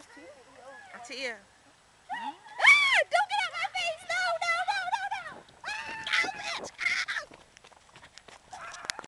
That's Tia. Tia.